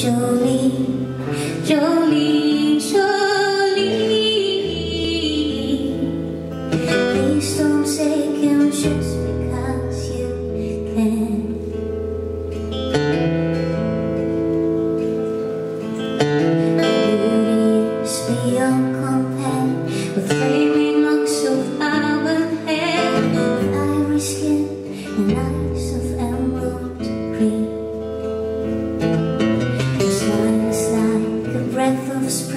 Jolene, Jolene, Jolene. Please don't say can just because you can. Beauty is beyond compare with.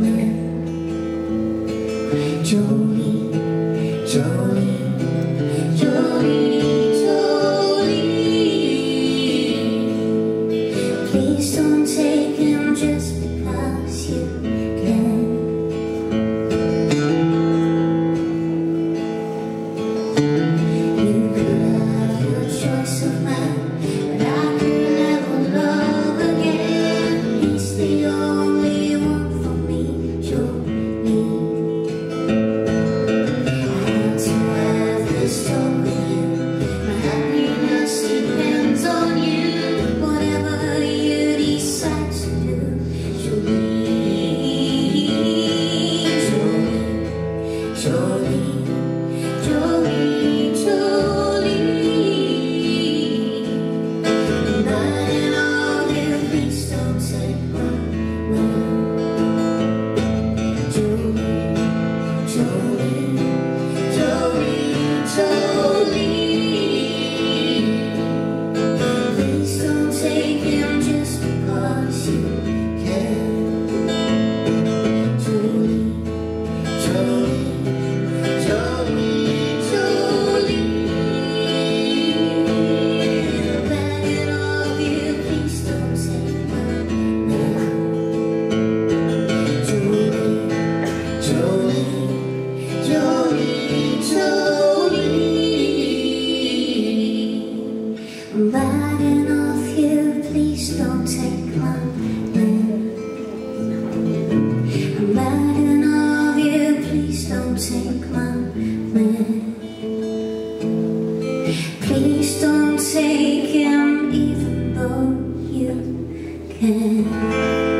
네. 조리 조리 letting all you, please don't take my man. Please don't take him even though you can.